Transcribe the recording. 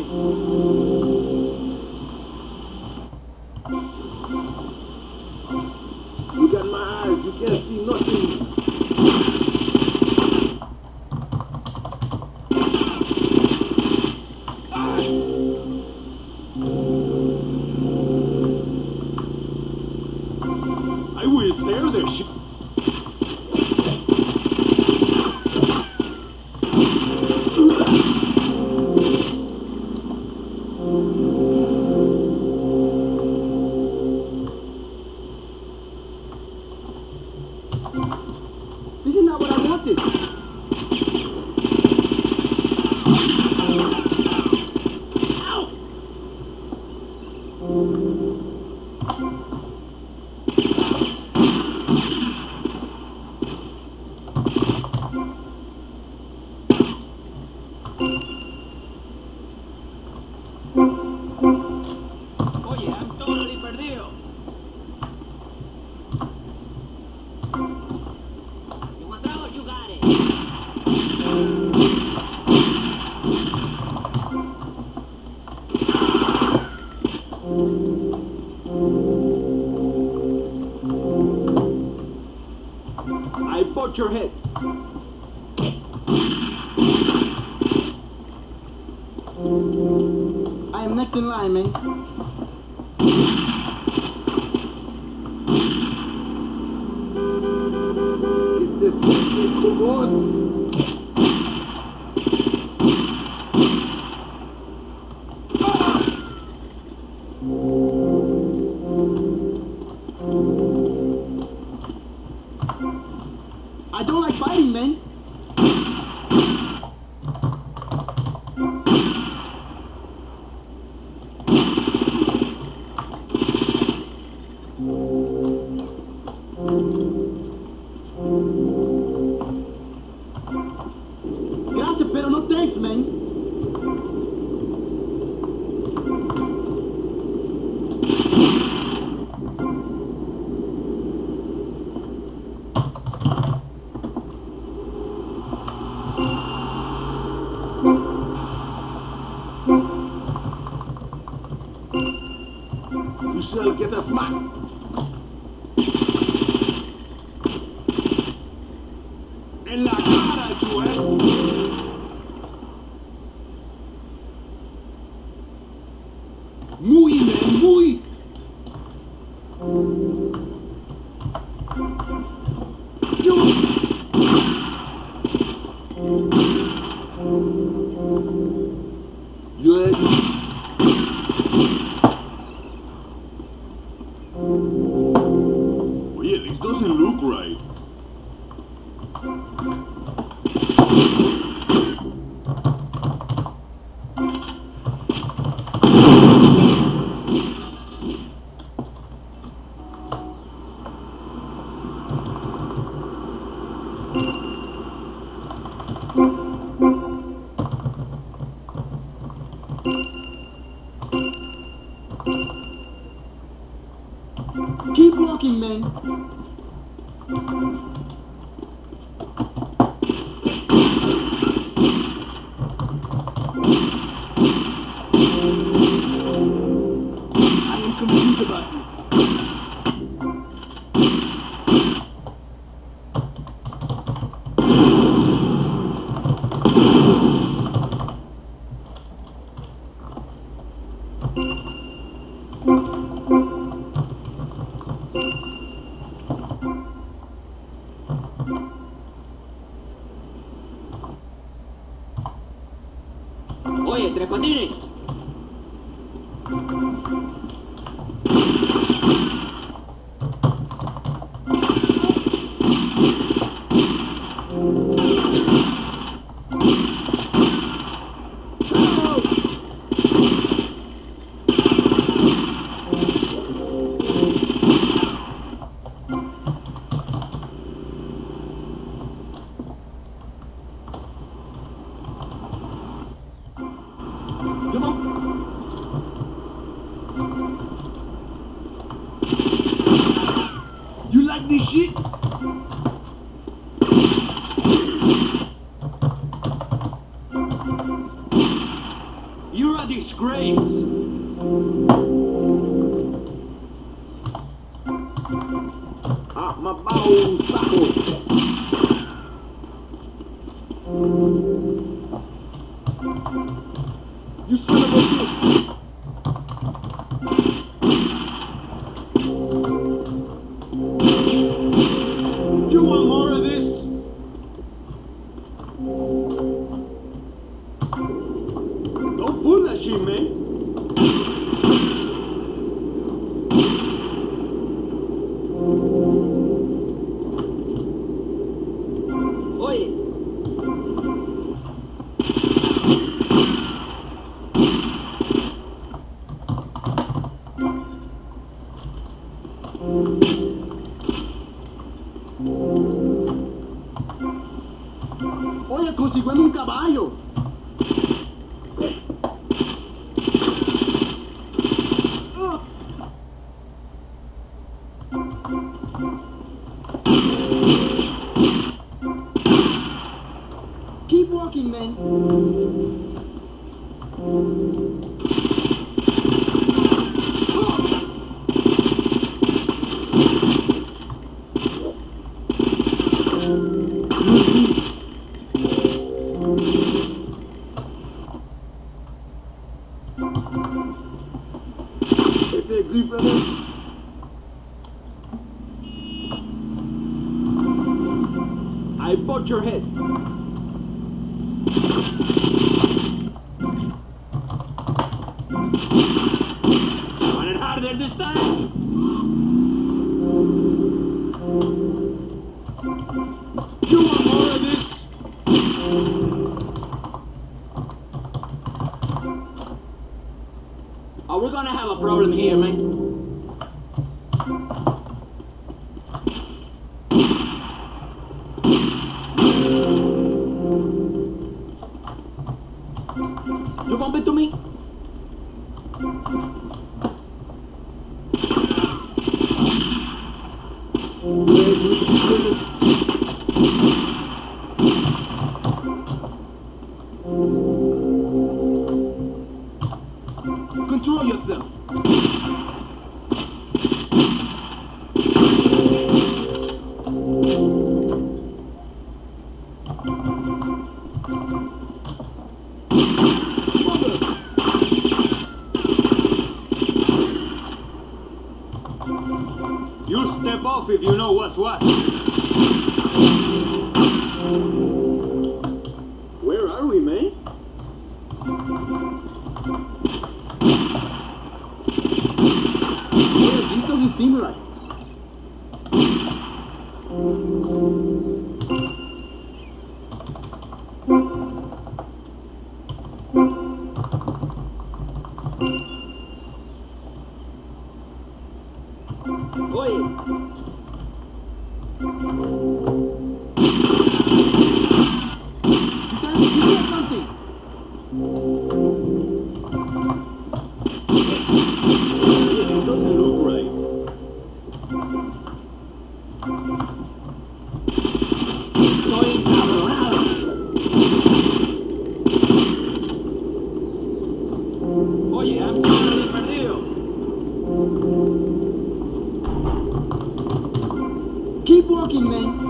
You got my eyes. You can't see nothing. I will tear this. This is not Bought your head. I am next in line, man. Is this shit come Keep walking, man. Oye, tres patines. Like this shit? You're a disgrace. Ah, my balls, saco. You son of a regime, hein? Oi. Olha, conseguimos um caballo. I bought your head. It If you know what's what. Where are we, man? Yeah, this doesn't seem right. Keep walking, man.